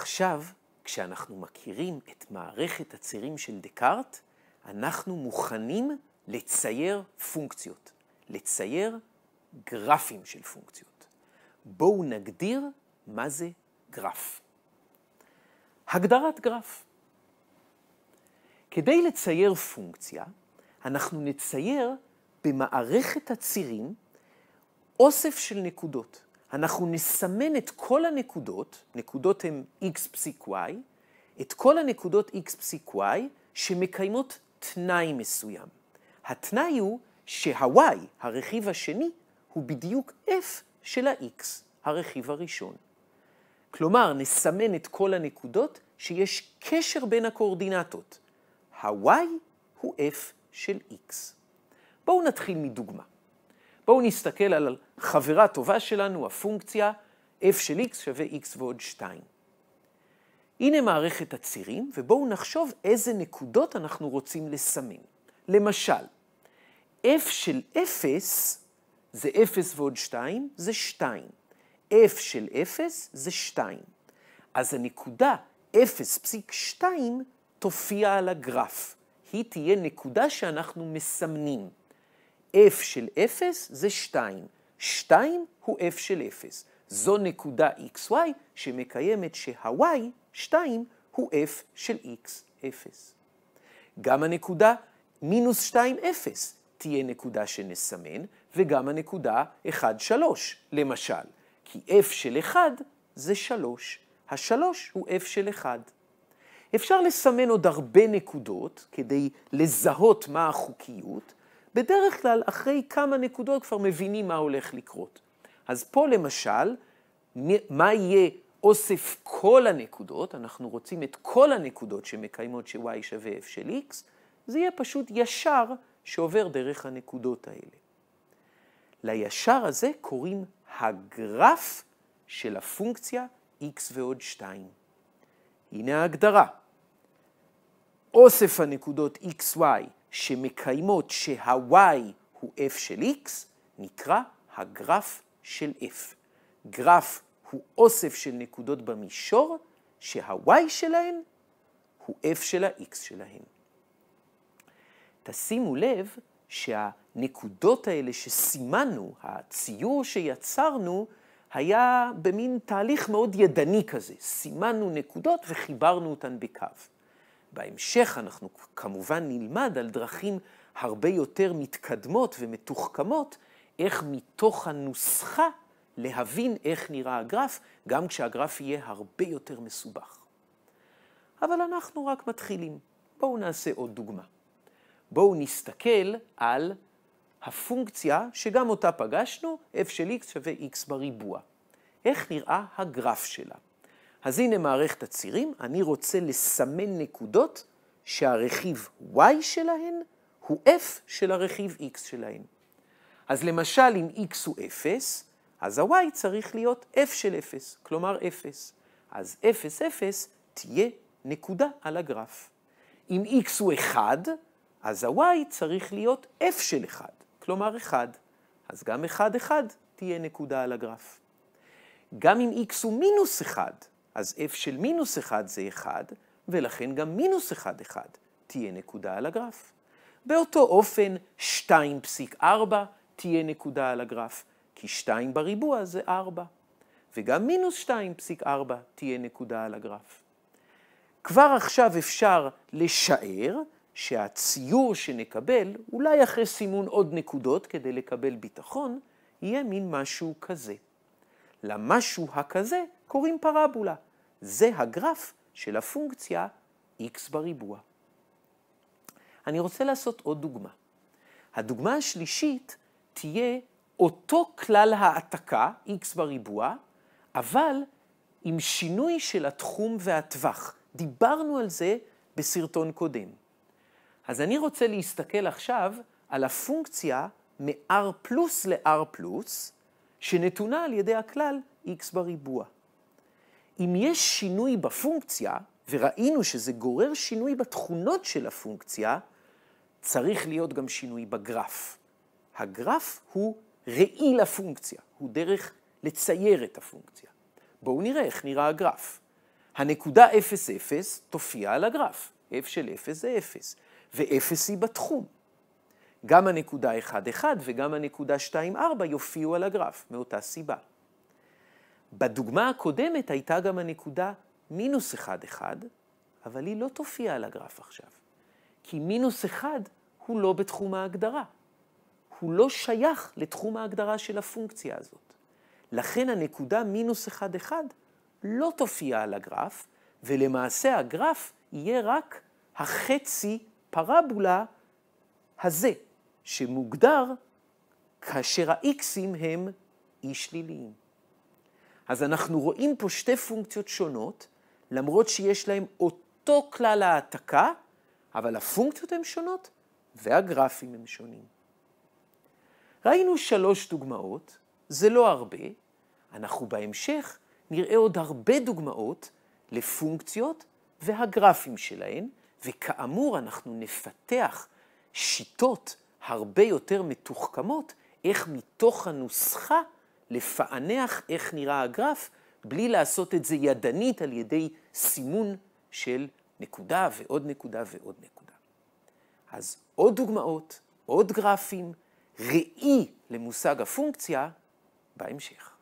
עכשיו, כשאנחנו מכירים את מערכת הצירים של דקארט, אנחנו מוכנים לצייר פונקציות, לצייר גרפים של פונקציות. בואו נגדיר מה זה גרף. הגדרת גרף. כדי לצייר פונקציה, אנחנו נצייר במערכת הצירים אוסף של נקודות. אנחנו נסמן את כל הנקודות, נקודות הן x פסיק y, את כל הנקודות x פסיק y שמקיימות תנאי מסוים. התנאי הוא שה-y, הרכיב השני, הוא בדיוק f של ה-x, הרכיב הראשון. כלומר, נסמן את כל הנקודות שיש קשר בין הקואורדינטות. ה-y הוא f של x. בואו נתחיל מדוגמה. בואו נסתכל על חברה טובה שלנו, הפונקציה f של x שווה x ועוד 2. הנה מערכת הצירים, ובואו נחשוב איזה נקודות אנחנו רוצים לסמן. למשל, f של 0 זה 0 ועוד 2, זה 2. f של 0 זה 2. אז הנקודה 0.2 תופיע על הגרף. היא תהיה נקודה שאנחנו מסמנים. F של 0 זה 2. 2 הוא f של 0. זו נקודה xy שמקיימת שה-y, 2, הוא f של x, 0. גם הנקודה מינוס 2, 0 תהיה נקודה שנסמן, וגם הנקודה 1, 3, למשל. כי f של 1 זה 3. ה-3 הוא f של 1. אפשר לסמן עוד הרבה נקודות כדי לזהות מה החוקיות. בדרך כלל, אחרי כמה נקודות כבר מבינים מה הולך לקרות. אז פה למשל, מה יהיה אוסף כל הנקודות, אנחנו רוצים את כל הנקודות שמקיימות ש-y שווה f של x, זה יהיה פשוט ישר שעובר דרך הנקודות האלה. לישר הזה קוראים הגרף של הפונקציה x ועוד 2. הנה ההגדרה. אוסף הנקודות xy שמקיימות שה-y הוא f של x, נקרא הגרף של f. גרף הוא אוסף של נקודות במישור, שה-y שלהן הוא f של ה-x שלהן. תשימו לב שהנקודות האלה שסימנו, הציור שיצרנו, היה במין תהליך מאוד ידני כזה. סימנו נקודות וחיברנו אותן בקו. בהמשך אנחנו כמובן נלמד על דרכים הרבה יותר מתקדמות ומתוחכמות, איך מתוך הנוסחה להבין איך נראה הגרף, גם כשהגרף יהיה הרבה יותר מסובך. אבל אנחנו רק מתחילים. בואו נעשה עוד דוגמה. בואו נסתכל על הפונקציה שגם אותה פגשנו, f של x שווה x בריבוע. איך נראה הגרף שלה? אז הנה מערכת הצירים, אני רוצה לסמן נקודות שהרכיב y שלהן הוא f של הרכיב x שלהן. אז למשל, אם x הוא 0, אז ה-y צריך להיות f של 0, כלומר 0. אז 0, 0 תהיה נקודה על הגרף. אם x הוא 1, אז ה-y צריך להיות f של 1, כלומר 1. אז גם 1, 1 תהיה נקודה על הגרף. גם אם x הוא מינוס 1, אז f של מינוס 1 זה 1, ולכן גם מינוס 1, 1 תהיה נקודה על הגרף. באותו אופן, 2.4 תהיה נקודה על הגרף, כי 2 בריבוע זה 4, וגם מינוס 2.4 תהיה נקודה על הגרף. כבר עכשיו אפשר לשער שהציור שנקבל, אולי אחרי סימון עוד נקודות כדי לקבל ביטחון, יהיה מין משהו כזה. למשהו הכזה קוראים פרבולה. זה הגרף של הפונקציה x בריבוע. אני רוצה לעשות עוד דוגמה. הדוגמה השלישית תהיה אותו כלל העתקה, x בריבוע, אבל עם שינוי של התחום והטווח. דיברנו על זה בסרטון קודם. אז אני רוצה להסתכל עכשיו על הפונקציה מ-r פלוס ל-r פלוס, שנתונה על ידי הכלל x בריבוע. אם יש שינוי בפונקציה, וראינו שזה גורר שינוי בתכונות של הפונקציה, צריך להיות גם שינוי בגרף. הגרף הוא ראי לפונקציה, הוא דרך לצייר את הפונקציה. בואו נראה איך נראה הגרף. הנקודה 0, 0 תופיע על הגרף. f של 0 זה 0, ו-0 היא בתחום. גם הנקודה 1, 1 וגם הנקודה 2, 4 יופיעו על הגרף, מאותה סיבה. בדוגמה הקודמת הייתה גם הנקודה מינוס 1, 1, אבל היא לא תופיע על הגרף עכשיו. כי מינוס 1 הוא לא בתחום ההגדרה. הוא לא שייך לתחום ההגדרה של הפונקציה הזאת. לכן הנקודה מינוס 1, 1 לא תופיע על הגרף, ולמעשה הגרף יהיה רק החצי פרבולה הזה, שמוגדר כאשר ה-x'ים הם אי שליליים. אז אנחנו רואים פה שתי פונקציות שונות, למרות שיש להן אותו כלל העתקה, אבל הפונקציות הן שונות והגרפים הם שונים. ראינו שלוש דוגמאות, זה לא הרבה, אנחנו בהמשך נראה עוד הרבה דוגמאות לפונקציות והגרפים שלהן, וכאמור אנחנו נפתח שיטות הרבה יותר מתוחכמות איך מתוך הנוסחה לפענח איך נראה הגרף, בלי לעשות את זה ידנית על ידי סימון של נקודה ועוד נקודה ועוד נקודה. אז עוד דוגמאות, עוד גרפים, ראי למושג הפונקציה בהמשך.